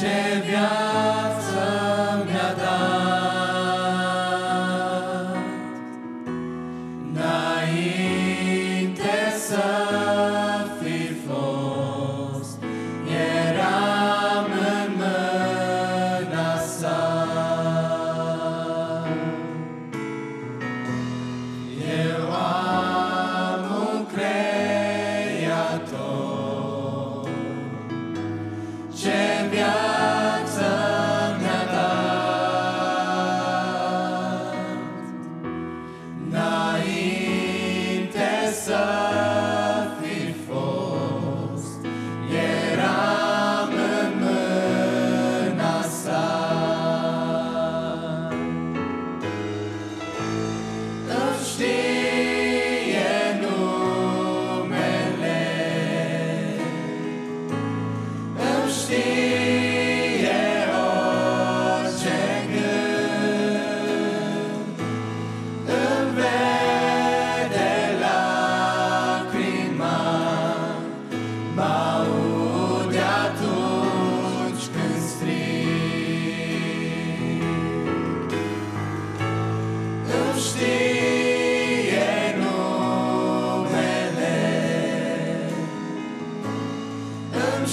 ce viață mi-a dat. Înainte să fi fost, eram în mâna sa. Eu am un creator ce viață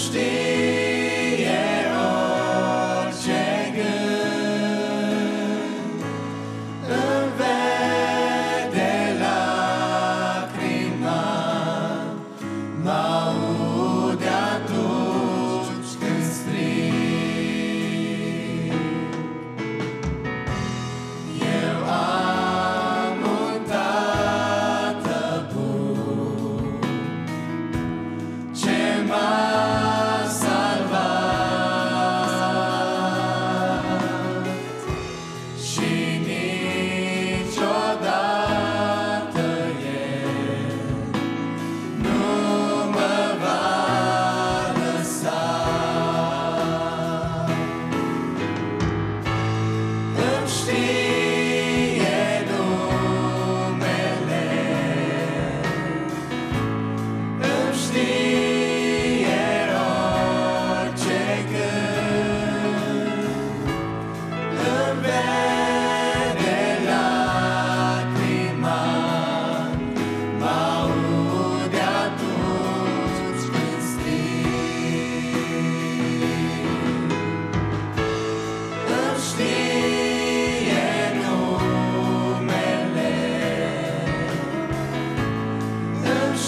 stehen.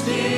Spirit.